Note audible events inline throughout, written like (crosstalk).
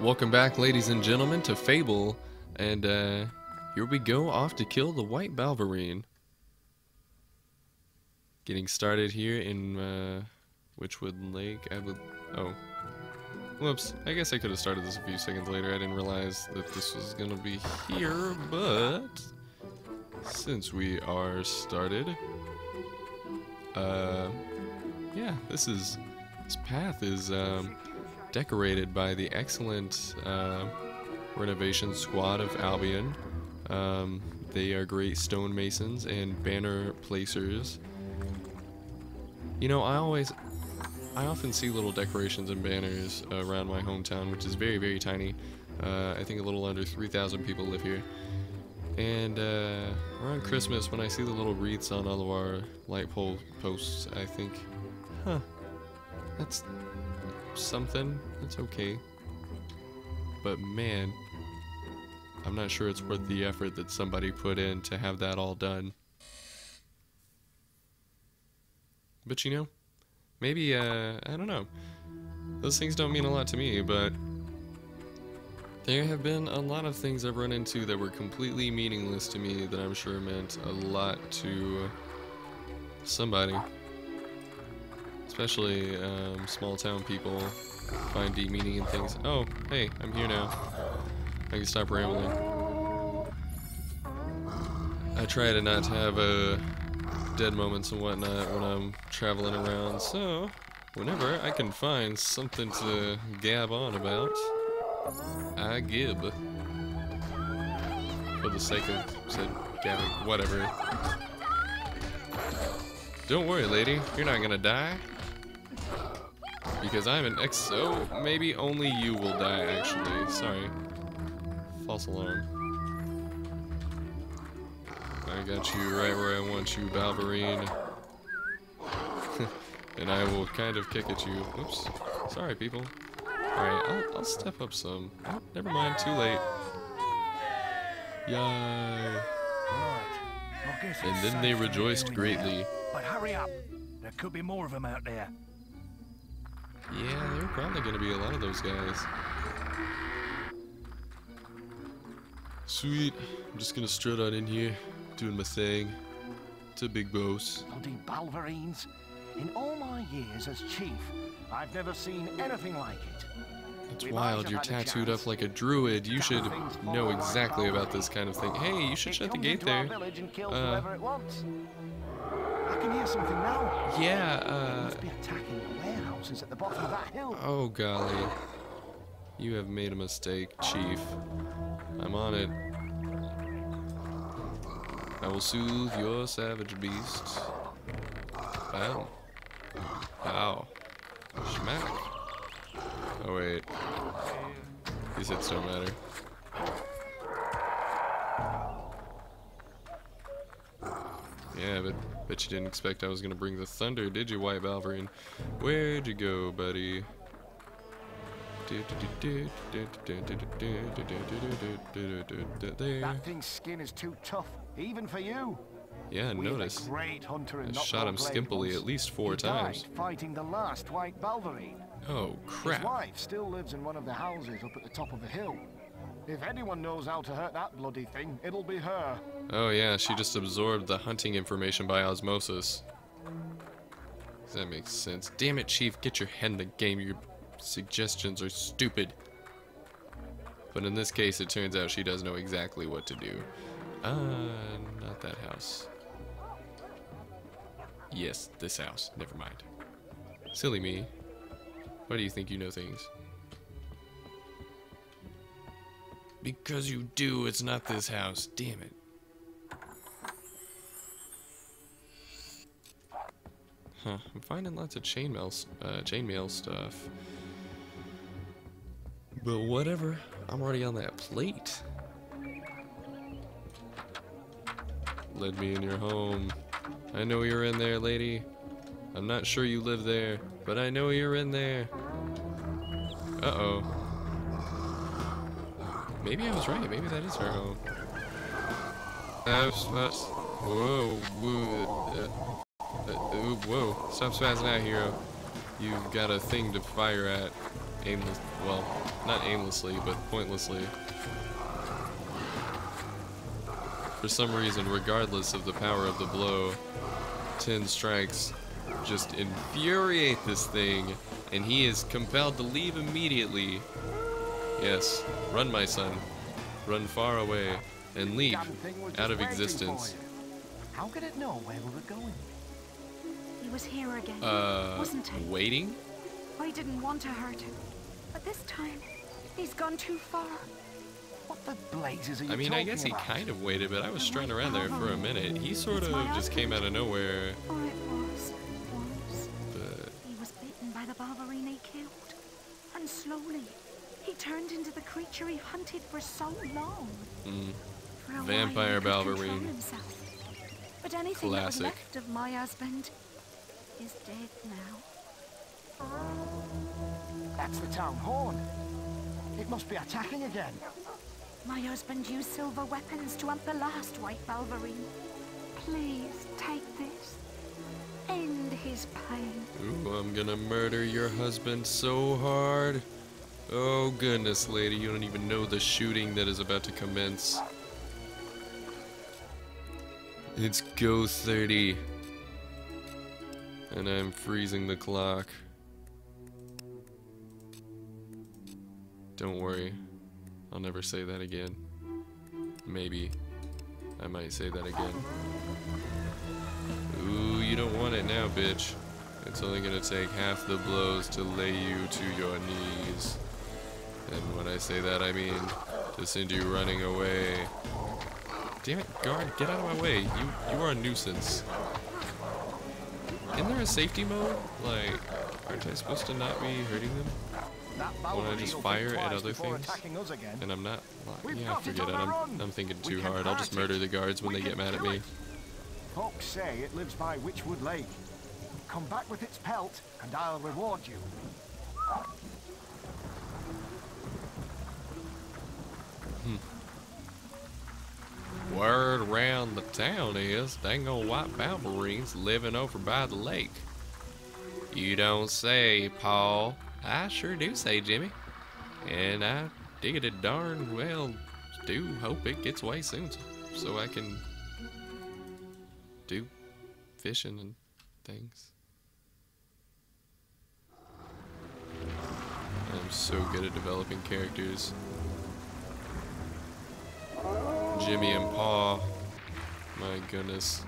Welcome back, ladies and gentlemen, to Fable, and uh, here we go off to kill the White Balverine. Getting started here in uh, Witchwood Lake. I would. Oh, whoops! I guess I could have started this a few seconds later. I didn't realize that this was gonna be here, but since we are started, uh, yeah, this is this path is um decorated by the excellent uh, renovation squad of Albion. Um, they are great stonemasons and banner placers. You know, I always, I often see little decorations and banners around my hometown, which is very, very tiny. Uh, I think a little under 3,000 people live here. And uh, around Christmas, when I see the little wreaths on all of our light pole posts, I think, huh, that's something. It's okay. But man, I'm not sure it's worth the effort that somebody put in to have that all done. But you know, maybe, uh, I don't know. Those things don't mean a lot to me, but there have been a lot of things I've run into that were completely meaningless to me that I'm sure meant a lot to somebody. Especially um, small town people find deep meaning in things. Oh, hey, I'm here now. I can stop rambling. I try to not have uh, dead moments and whatnot when I'm traveling around, so whenever I can find something to gab on about, I gib. For the sake of said gabbing, whatever. Don't worry, lady, you're not gonna die. Because I'm an XO, maybe only you will die, actually. Sorry. False alarm. I got you right where I want you, Balverine. (laughs) and I will kind of kick at you. Oops. Sorry, people. Alright, I'll, I'll step up some. Oh, never mind, too late. Yay. And then they rejoiced greatly. But hurry up. There could be more of them out there. Yeah, there are probably going to be a lot of those guys. Sweet. I'm just going to strut on in here, doing my thing. It's a big boss. Bloody Balverines. In all my years as chief, I've never seen anything like it. It's We wild. You're tattooed up like a druid. You should know exactly about this kind of thing. Hey, you should It shut the gate into our there. village and kills Uh, whoever it wants. I can hear something now. Yeah, uh... must be attacking the warehouses at the bottom of that hill. Oh, golly. You have made a mistake, Chief. I'm on it. I will soothe your savage beast. Ow. Ow. Schmack. Oh, wait. These hits don't matter. Yeah, but bet you didn't expect I was gonna bring the thunder, did you, White Balverine? Where'd you go, buddy? That thing's skin is too tough, even for you. Yeah, We notice. great hunter I shot him skimpily at least four times. Fighting the last white. Oh, His wife still lives in one of the houses up at the top of the hill. If anyone knows how to hurt that bloody thing, it'll be her. Oh, yeah, she just absorbed the hunting information by osmosis. Does that make sense? Damn it, Chief, get your head in the game. Your suggestions are stupid. But in this case, it turns out she does know exactly what to do. Uh, not that house. Yes, this house. Never mind. Silly me. Why do you think you know things? Because you do, it's not this house. Damn it. Huh, I'm finding lots of chainmail, uh, chainmail stuff. But whatever, I'm already on that plate. Let me in your home. I know you're in there, lady. I'm not sure you live there, but I know you're in there. Uh-oh. Maybe I was right. Maybe that is her home. That's, whoa, whoa, uh, uh, uh, whoa. Stop spazzing out, hero. You've got a thing to fire at. aimless, well, not aimlessly, but pointlessly. For some reason, regardless of the power of the blow, 10 strikes just infuriate this thing, and he is compelled to leave immediately. Yes, run, my son. Run far away and leap Damn thing was out of existence. How could it know where we were going? He was here again, Uh, wasn't he? waiting? I didn't want to hurt him, but this time, he's gone too far. What the blazes are you I mean, I guess he about? kind of waited, but I was strung around there for a minute. He sort of just came out of nowhere, turned into the creature he hunted for so long. mm, For a Vampire while, he Balverine. But anything that was left of my husband is dead now. That's the town horn. It must be attacking again. My husband used silver weapons to hunt the last white Balverine. Please take this. End his pain. ooh, I'm gonna murder your husband so hard. Oh goodness, lady, you don't even know the shooting that is about to commence. It's go 30. And I'm freezing the clock. Don't worry. I'll never say that again. Maybe. I might say that again. Ooh, you don't want it now, bitch. It's only gonna take half the blows to lay you to your knees. And when I say that, I mean to send you running away. Damn it, guard, get out of my way. You you are a nuisance. Isn't there a safety mode? Like, aren't I supposed to not be hurting them? Don't I just fire at other things? attacking us again. And I'm not. We've Yeah, forget it. I'm. I'm thinking too hard. I'll just murder the guards when they get mad at me. it. Folks say it lives by Witchwood Lake. Come back with its pelt, and I'll reward you. Hmm. Word around the town is dang old white Balverines living over by the lake. You don't say, Paul. I sure do say, Jimmy. And I dig it a darn well do hope it gets away soon so I can do fishing and things. I'm so good at developing characters. Jimmy and Paul. My goodness.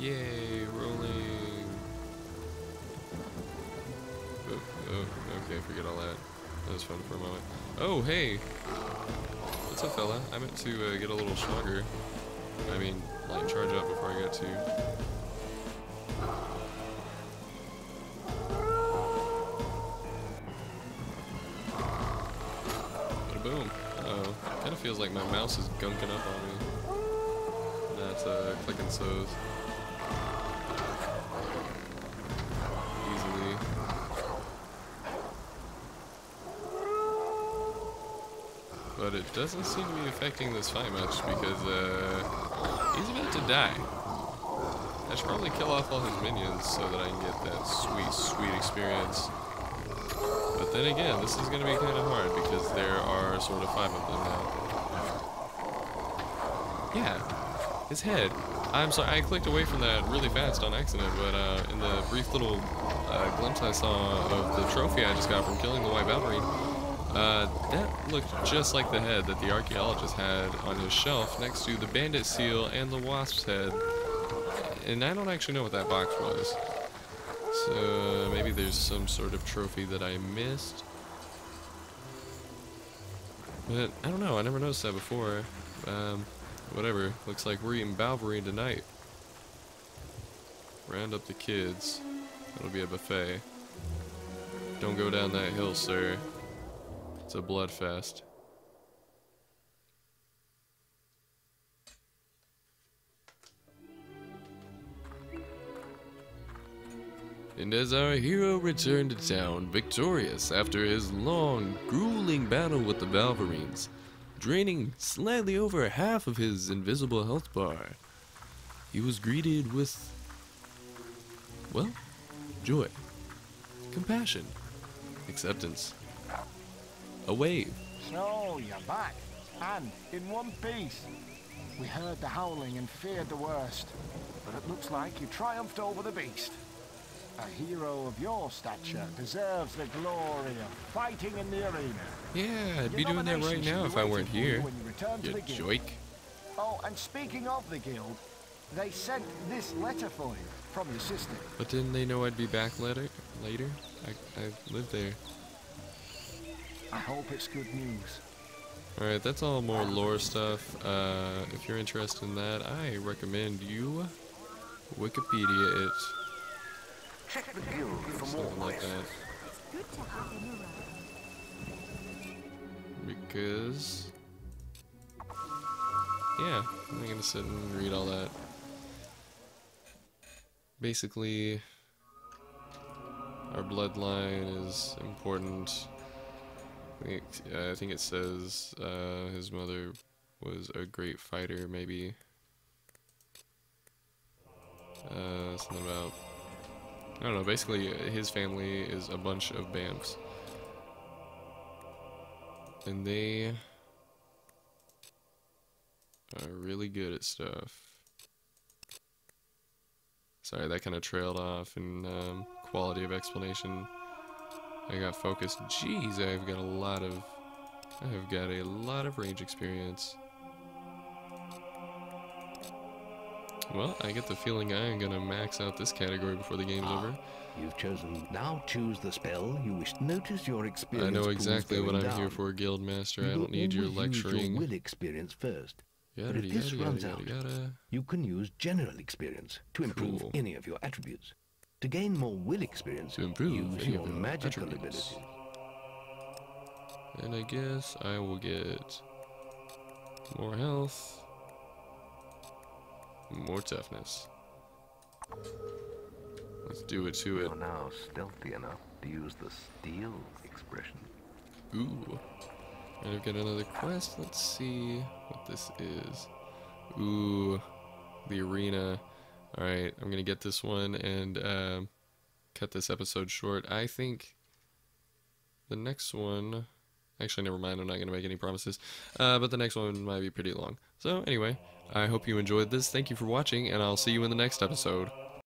Yay, rolling. Oh, oh, okay, forget all that. That was fun for a moment. Oh, hey! What's up, fella? I meant to uh, get a little stronger. I mean, like, charge up before I get to. Boom. Oh, kind of feels like my mouse is gunking up on me. That's uh, clicking so's. Easily. But it doesn't seem to be affecting this fight much because uh, he's about to die. I should probably kill off all his minions so that I can get that sweet, sweet experience. But then again, this is going to be kind of hard because there are sort of five of them now. Yeah, his head. I'm sorry, I clicked away from that really fast on accident, but uh, in the brief little uh, glimpse I saw of the trophy I just got from killing the White Balverine, uh, that looked just like the head that the archaeologist had on his shelf next to the bandit seal and the wasp's head. And I don't actually know what that box was. So maybe there's some sort of trophy that I missed. But I don't know, I never noticed that before. Um, whatever, looks like we're eating Balverine tonight. Round up the kids. It'll be a buffet. Don't go down that hill, sir. It's a bloodfest. And as our hero returned to town victorious after his long, grueling battle with the Balverines, draining slightly over half of his invisible health bar, he was greeted with well, joy, compassion, acceptance, a wave. So, you're back. And in one piece. We heard the howling and feared the worst. But it looks like you triumphed over the beast. A hero of your stature deserves the glory of fighting in the arena. Yeah, I'd be Your doing that right now if I weren't here. you return to You joik. Oh, and speaking of the guild, they sent this letter for you from your sister. But didn't they know I'd be back later? Later? I, I lived there. I hope it's good news. Alright, that's all more lore stuff. Uh, if you're interested in that, I recommend you Wikipedia it. Check the guild for more Something like have him around. Because... Yeah, I'm not gonna sit and read all that. Basically, our bloodline is important. I think, I think it says uh, his mother was a great fighter, maybe. Uh, something about. I don't know, basically, uh, his family is a bunch of BAMs. And they are really good at stuff. Sorry, that kind of trailed off in um, quality of explanation. I got focused. Jeez, I've got a lot of. I have got a lot of range experience. Well, I get the feeling I am gonna max out this category before the game's ah, over. You've chosen. Now choose the spell you wish. Notice your experience. I know exactly what I'm here for, Guildmaster. I don't need your always use lecturing. Your will experience first. Yada but if this yada runs yada out. You can use general experience to improve Cool. any of your attributes. To gain more will experience, To improve use your your magical attributes. abilities. And I guess I will get more health, more toughness. Let's do it to it. You're now stealthy enough to use the steel expression. Ooh. And I've got another quest. Let's see what this is. Ooh. The arena. Alright, I'm gonna get this one and um, cut this episode short. I think the next one. Actually, never mind. I'm not gonna make any promises. Uh, but the next one might be pretty long. So, anyway, I hope you enjoyed this. Thank you for watching, and I'll see you in the next episode.